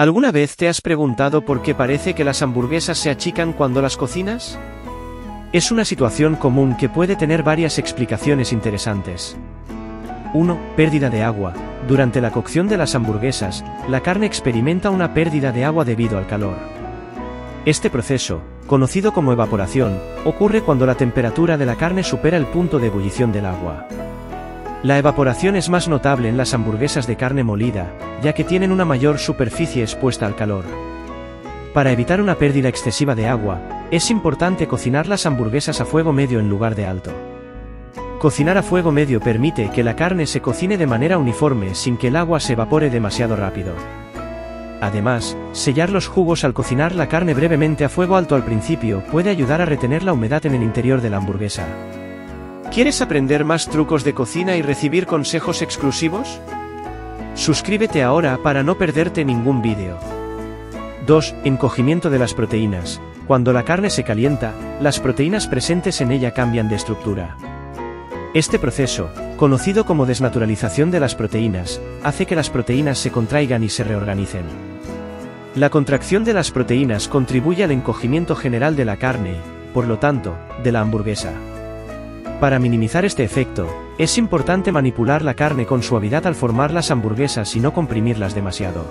¿Alguna vez te has preguntado por qué parece que las hamburguesas se achican cuando las cocinas? Es una situación común que puede tener varias explicaciones interesantes. 1. Pérdida de agua. Durante la cocción de las hamburguesas, la carne experimenta una pérdida de agua debido al calor. Este proceso, conocido como evaporación, ocurre cuando la temperatura de la carne supera el punto de ebullición del agua. La evaporación es más notable en las hamburguesas de carne molida, ya que tienen una mayor superficie expuesta al calor. Para evitar una pérdida excesiva de agua, es importante cocinar las hamburguesas a fuego medio en lugar de alto. Cocinar a fuego medio permite que la carne se cocine de manera uniforme sin que el agua se evapore demasiado rápido. Además, sellar los jugos al cocinar la carne brevemente a fuego alto al principio puede ayudar a retener la humedad en el interior de la hamburguesa. ¿Quieres aprender más trucos de cocina y recibir consejos exclusivos? Suscríbete ahora para no perderte ningún vídeo. 2. Encogimiento de las proteínas. Cuando la carne se calienta, las proteínas presentes en ella cambian de estructura. Este proceso, conocido como desnaturalización de las proteínas, hace que las proteínas se contraigan y se reorganicen. La contracción de las proteínas contribuye al encogimiento general de la carne, por lo tanto, de la hamburguesa. Para minimizar este efecto, es importante manipular la carne con suavidad al formar las hamburguesas y no comprimirlas demasiado.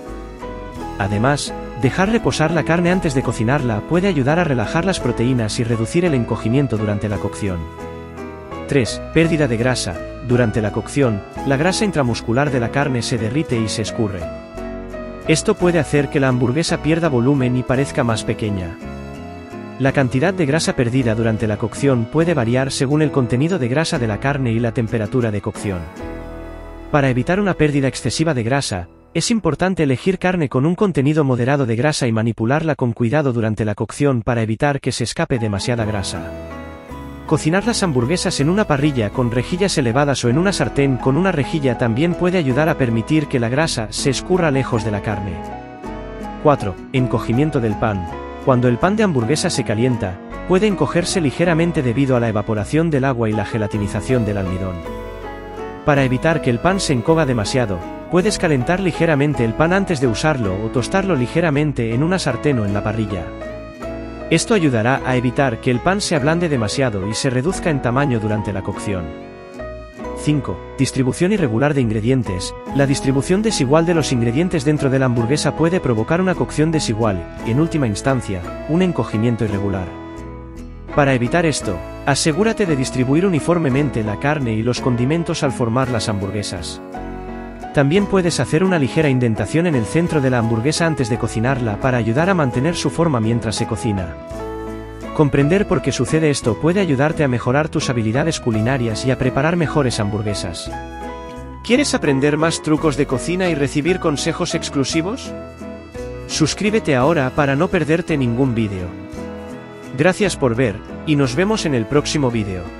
Además, dejar reposar la carne antes de cocinarla puede ayudar a relajar las proteínas y reducir el encogimiento durante la cocción. 3. Pérdida de grasa. Durante la cocción, la grasa intramuscular de la carne se derrite y se escurre. Esto puede hacer que la hamburguesa pierda volumen y parezca más pequeña. La cantidad de grasa perdida durante la cocción puede variar según el contenido de grasa de la carne y la temperatura de cocción. Para evitar una pérdida excesiva de grasa, es importante elegir carne con un contenido moderado de grasa y manipularla con cuidado durante la cocción para evitar que se escape demasiada grasa. Cocinar las hamburguesas en una parrilla con rejillas elevadas o en una sartén con una rejilla también puede ayudar a permitir que la grasa se escurra lejos de la carne. 4. Encogimiento del pan. Cuando el pan de hamburguesa se calienta, puede encogerse ligeramente debido a la evaporación del agua y la gelatinización del almidón. Para evitar que el pan se encoga demasiado, puedes calentar ligeramente el pan antes de usarlo o tostarlo ligeramente en una sartén o en la parrilla. Esto ayudará a evitar que el pan se ablande demasiado y se reduzca en tamaño durante la cocción. 5. Distribución irregular de ingredientes. La distribución desigual de los ingredientes dentro de la hamburguesa puede provocar una cocción desigual, y en última instancia, un encogimiento irregular. Para evitar esto, asegúrate de distribuir uniformemente la carne y los condimentos al formar las hamburguesas. También puedes hacer una ligera indentación en el centro de la hamburguesa antes de cocinarla para ayudar a mantener su forma mientras se cocina. Comprender por qué sucede esto puede ayudarte a mejorar tus habilidades culinarias y a preparar mejores hamburguesas. ¿Quieres aprender más trucos de cocina y recibir consejos exclusivos? Suscríbete ahora para no perderte ningún vídeo. Gracias por ver, y nos vemos en el próximo vídeo.